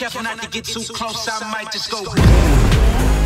Careful not to get too close, I might just go.